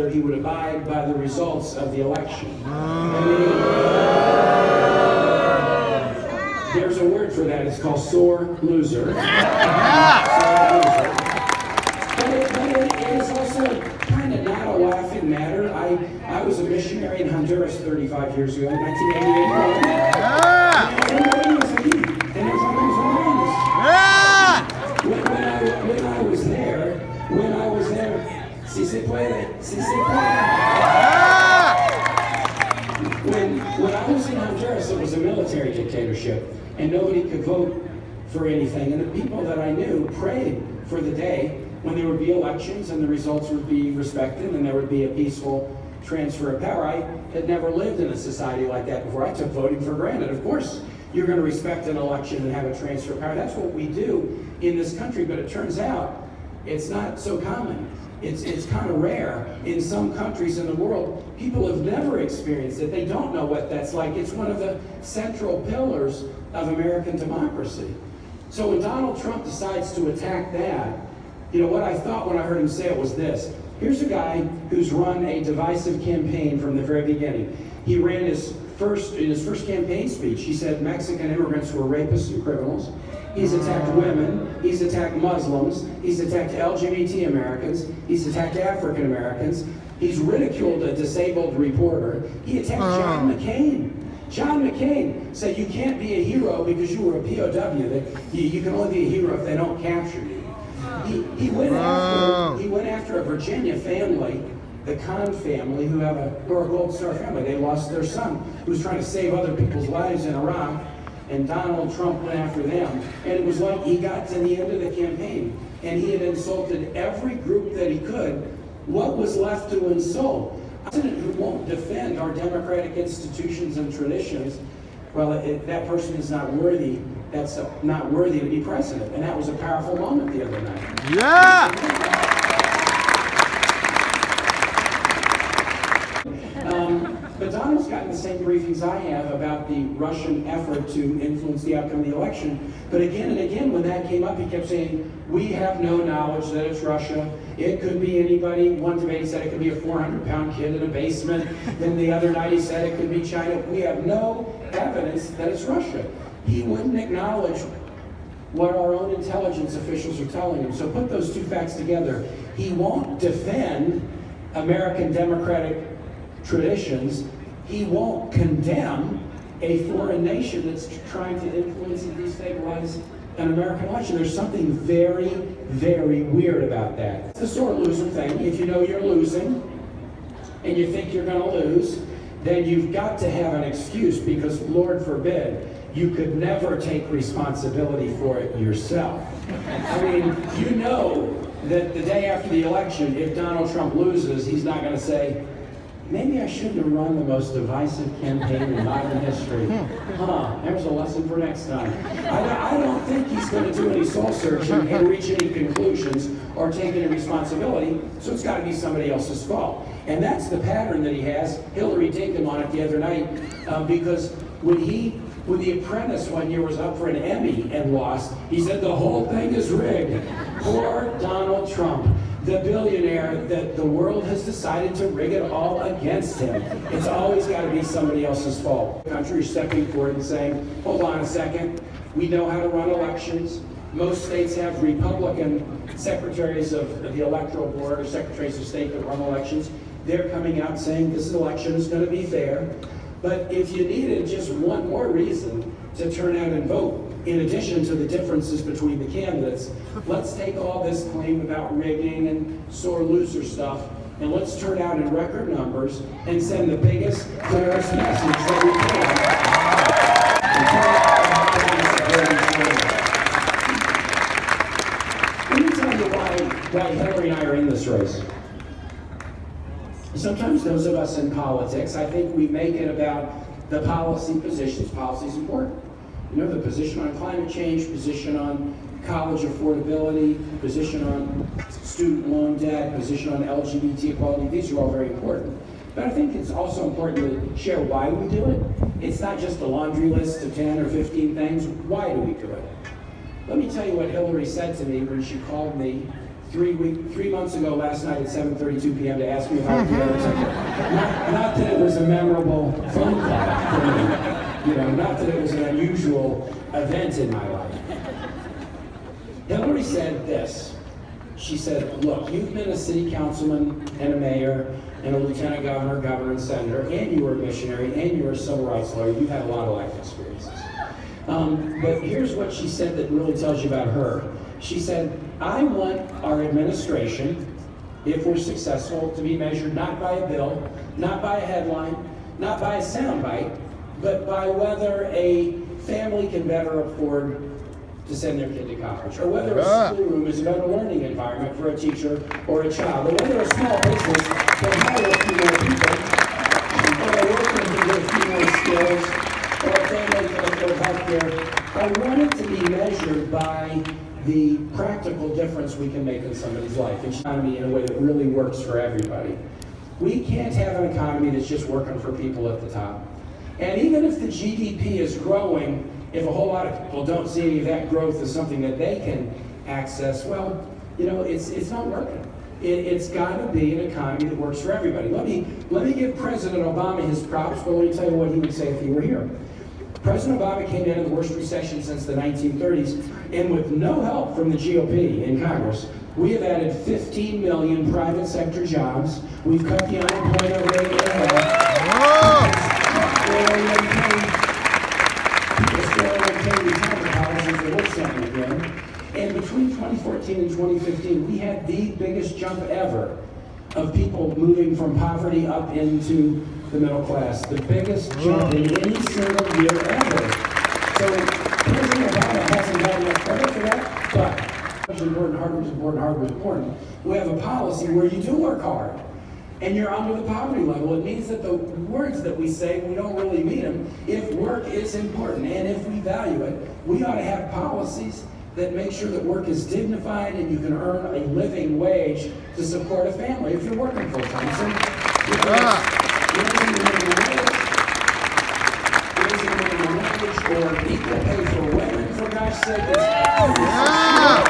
whether he would abide by the results of the election. I mean, there's a word for that. It's called sore loser. Ah. Sore loser. But it, but it, is also kind of not a laughing matter. I, I was a missionary in Honduras 35 years ago, in 1988. Ah. When, when I was in Honduras, it was a military dictatorship, and nobody could vote for anything. And the people that I knew prayed for the day when there would be elections and the results would be respected and there would be a peaceful transfer of power. I had never lived in a society like that before. I took voting for granted. Of course, you're going to respect an election and have a transfer of power. That's what we do in this country, but it turns out it's not so common. It's, it's kind of rare. In some countries in the world, people have never experienced it. They don't know what that's like. It's one of the central pillars of American democracy. So when Donald Trump decides to attack that, you know, what I thought when I heard him say it was this. Here's a guy who's run a divisive campaign from the very beginning. He ran his first, in his first campaign speech, he said Mexican immigrants were rapists and criminals. He's attacked women. He's attacked Muslims. He's attacked LGBT Americans. He's attacked African Americans. He's ridiculed a disabled reporter. He attacked uh. John McCain. John McCain said you can't be a hero because you were a POW. That you, you can only be a hero if they don't capture you. He, he went after he went after a Virginia family, the Khan family, who have a who are a Gold Star family. They lost their son, who was trying to save other people's lives in Iraq, and Donald Trump went after them. And it was like he got to the end of the campaign, and he had insulted every group that he could. What was left to insult? A president who won't defend our democratic institutions and traditions, well, it, that person is not worthy. That's uh, not worthy to be president. And that was a powerful moment the other night. Yeah! Um, but Donald's gotten the same briefings I have about the Russian effort to influence the outcome of the election. But again and again, when that came up, he kept saying, we have no knowledge that it's Russia. It could be anybody. One debate said it could be a 400-pound kid in a basement. Then the other night he said it could be China. We have no evidence that it's Russia. He wouldn't acknowledge what our own intelligence officials are telling him. So put those two facts together. He won't defend American democratic traditions. He won't condemn a foreign nation that's trying to influence and destabilize an American election. There's something very, very weird about that. It's the sore loser thing. If you know you're losing and you think you're going to lose, then you've got to have an excuse because, Lord forbid, you could never take responsibility for it yourself. I mean, you know that the day after the election, if Donald Trump loses, he's not going to say, maybe I shouldn't have run the most divisive campaign in modern history. Huh, there's a lesson for next time. I, I don't think he's going to do any soul searching and reach any conclusions or take any responsibility, so it's got to be somebody else's fault. And that's the pattern that he has. Hillary dinged him on it the other night um, because when he when The Apprentice one year was up for an Emmy and lost, he said the whole thing is rigged. Poor Donald Trump, the billionaire that the world has decided to rig it all against him. It's always got to be somebody else's fault. The country stepping forward and saying, hold on a second, we know how to run elections. Most states have Republican secretaries of the electoral board or secretaries of state that run elections. They're coming out saying this election is going to be fair. But if you needed just one more reason to turn out and vote, in addition to the differences between the candidates, let's take all this claim about rigging and sore loser stuff, and let's turn out in record numbers and send the biggest, clearest message that we can. Let me tell you why, why Hillary and I are in this race. Sometimes those of us in politics, I think we make it about the policy positions. Policy is important. You know, the position on climate change, position on college affordability, position on student loan debt, position on LGBT equality. These are all very important. But I think it's also important to share why we do it. It's not just a laundry list of 10 or 15 things. Why do we do it? Let me tell you what Hillary said to me when she called me three week, three months ago last night at 7:32 p.m. to ask me if I there. Not, not that it was a memorable phone call for me, you know, not that it was an unusual event in my life. Hillary said this. She said, look, you've been a city councilman and a mayor and a lieutenant governor, governor, and senator, and you were a missionary, and you were a civil rights lawyer. You've had a lot of life experiences. Um, but here's what she said that really tells you about her. She said, I want our administration, if we're successful, to be measured not by a bill, not by a headline, not by a soundbite, but by whether a family can better afford to send their kid to college, or whether a schoolroom is a better learning environment for a teacher or a child, or whether a small business can hire a few more people, or a worker can get a few more skills, or a family can afford health care. I want it to be measured by the practical difference we can make in somebody's life, economy in a way that really works for everybody. We can't have an economy that's just working for people at the top. And even if the GDP is growing, if a whole lot of people don't see any of that growth as something that they can access, well, you know, it's, it's not working. It, has got to be an economy that works for everybody. Let me, let me give President Obama his props, but let me tell you what he would say if he were here. President Obama came out of the worst recession since the 1930s, and with no help from the GOP in Congress, we have added 15 million private sector jobs. We've cut the unemployment rate moving from poverty up into the middle class. The biggest jump in any single year ever. So President Obama hasn't got enough credit for that, but important, hard is important, hard important. We have a policy where you do work hard and you're under the poverty level. It means that the words that we say, we don't really mean them. If work is important and if we value it, we ought to have policies that make sure that work is dignified and you can earn a living wage to support a family if you're working full time. So, or equal pay for women, for God's sake. Yeah.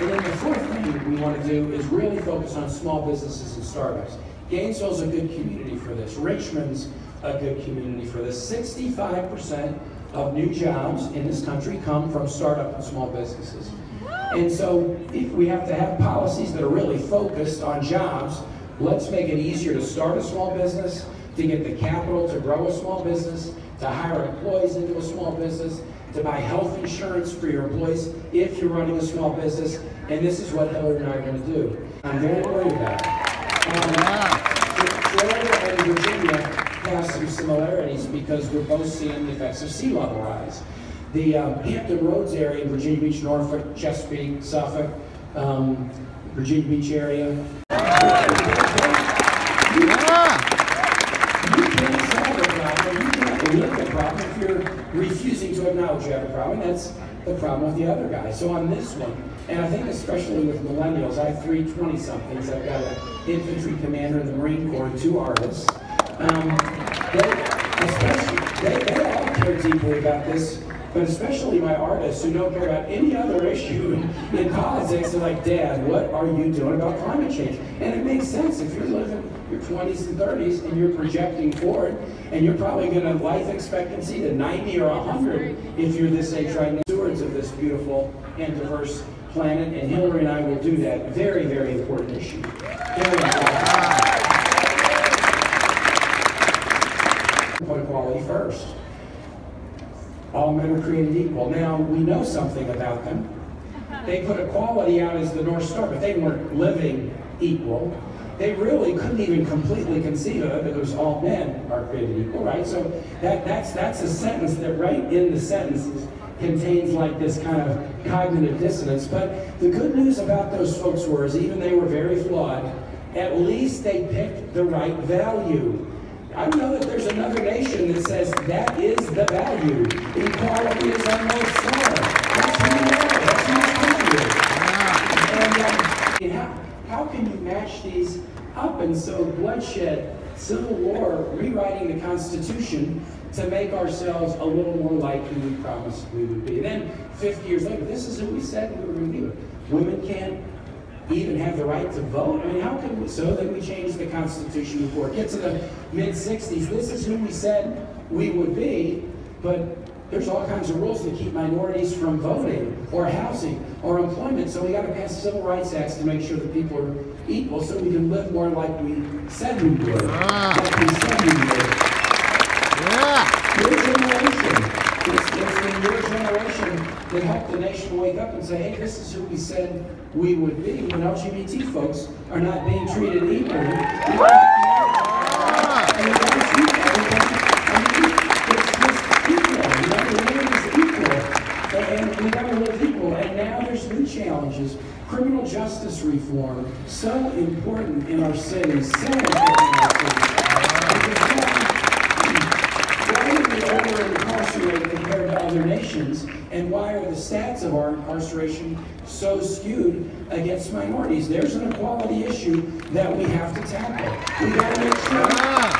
And then the fourth thing we want to do is really focus on small businesses and startups. Gainesville's a good community for this. Richmond's a good community for this. 65% of new jobs in this country come from startup and small businesses. And so if we have to have policies that are really focused on jobs, let's make it easier to start a small business, to get the capital to grow a small business, to hire employees into a small business, to buy health insurance for your employees if you're running a small business. And this is what Hillary and I are going to do. I'm very worried about it. Um, Florida and Virginia have some similarities because we're both seeing the effects of sea level rise. The um, Hampton Roads area, Virginia Beach, Norfolk, Chesapeake, Suffolk, um, Virginia Beach area. You can't solve a problem, you can't eliminate the problem if you're refusing to acknowledge you have a problem. That's the problem with the other guy. So on this one, and I think especially with millennials, I have three 20-somethings. I've got an infantry commander in the Marine Corps and two artists. Um, they, especially, they, they all care deeply about this, but especially my artists who don't care about any other issue in, in politics. They're like, Dad, what are you doing about climate change? And it makes sense if you're living your 20s and 30s and you're projecting forward, and you're probably going to life expectancy to 90 or 100 if you're this age right now. Stewards of this beautiful and diverse planet, and Hillary and I will do that. Very, very important issue. Very important. put equality first. All men are created equal. Now, we know something about them. They put equality out as the North Star, but they weren't living equal. They really couldn't even completely conceive of it because all men are created equal, right? So that, that's, that's a sentence that right in the sentence contains like this kind of cognitive dissonance. But the good news about those folks was, even they were very flawed, at least they picked the right value. I know that there's another nation that says that is the value. Equality is our North. That's who we are. That's who we are. And um, how, how can you match these up and so bloodshed Civil War, rewriting the Constitution to make ourselves a little more like who we promised we would be. And then 50 years later, this is who we said we were going to be. Women can't even have the right to vote? I mean, how can we? So that we change the Constitution before it gets to the mid 60s. This is who we said we would be, but there's all kinds of rules that keep minorities from voting or housing or employment. So we got to pass civil rights acts to make sure that people are equal so we can live more like we said we would. Ah. Like we said we would. Yeah. Your generation. It's, it's in your generation that helped the nation wake up and say, hey, this is who we said we would be when LGBT folks are not being treated equally. And we gotta the live equal, and now there's new challenges. Criminal justice reform, so important in our cities, so stats of our incarceration so skewed against minorities? There's an equality issue that we have to tackle. We gotta make sure Yeah.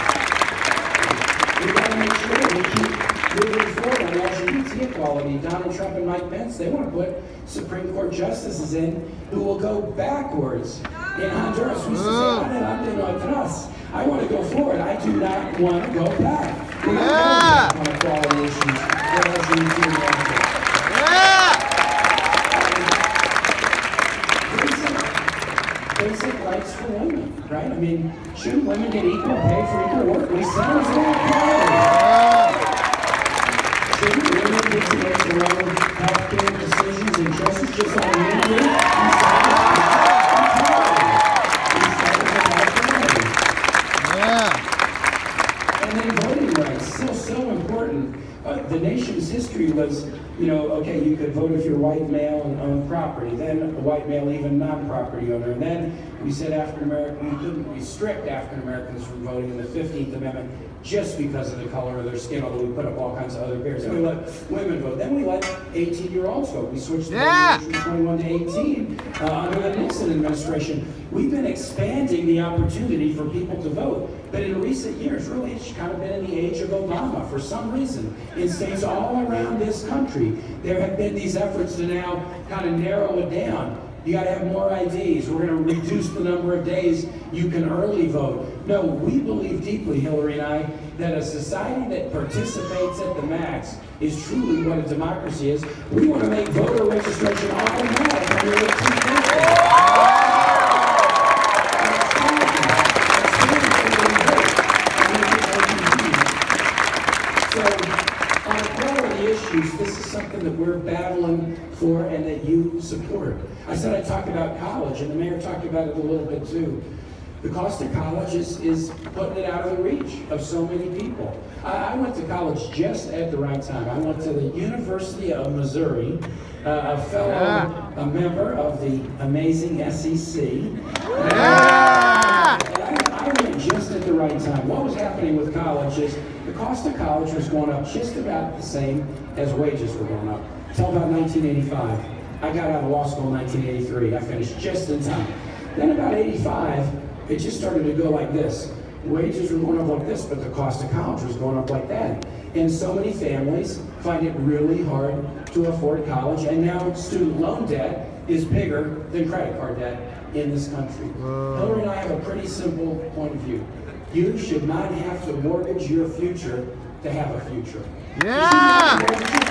we gotta make sure we keep moving forward on LGBT equality. Donald Trump and Mike Pence, they want to put Supreme Court justices in who will go backwards. In Honduras, we used to say, "Adelante, no atrás." I want to go forward. I do not want to go back. We gotta for women, right? I mean, shouldn't women get equal pay for equal work? We said it was all equality. Shouldn't women get to make their own healthcare decisions and choices just like men do? History was, you know, okay, you could vote if you're white male and own property. Then a white male, even non-property owner. And then we said African American, we couldn't restrict African Americans from voting in the 15th Amendment just because of the color of their skin, although we put up all kinds of other barriers. Then we let women vote. Then we let 18-year-olds vote. We switched the Yeah. from 21 to 18 uh, under the Nixon administration. We've been expanding the opportunity for people to vote. But in recent years, really, it's kind of been in the age of Obama. For some reason, in states all around this country, there have been these efforts to now kind of narrow it down. You got to have more IDs. We're going to reduce the number of days you can early vote. No, we believe deeply, Hillary and I, that a society that participates at the max is truly what a democracy is. We want to make voter registration automatic under the 250. So, on equality issues, this is something that we're battling for and that you support. I said I talked about college, and the mayor talked about it a little bit too. The cost of college is, is putting it out of the reach of so many people. I, I went to college just at the right time. I went to the University of Missouri, uh, a fellow, Yeah. a member of the amazing SEC. Yeah. And I, I went just at the right time. What was happening with college is the cost of college was going up just about the same as wages were going up. until about 1985. I got out of law school in 1983. I finished just in time. Then about 85, it just started to go like this. Wages were going up like this, but the cost of college was going up like that. And so many families find it really hard to afford college, and now student loan debt is bigger than credit card debt in this country. Hillary and I have a pretty simple point of view. You should not have to mortgage your future to have a future. You shouldn't have to Yeah. mortgage your future